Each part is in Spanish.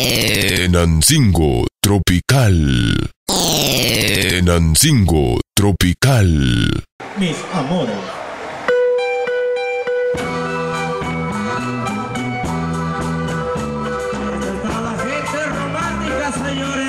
Enancingo Tropical. Enancingo Tropical. Mis amores. Para la gente romántica, señores.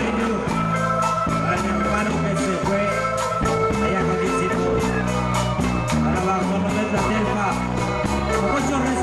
i knew. Para mi hermano que se a Delta. Muchos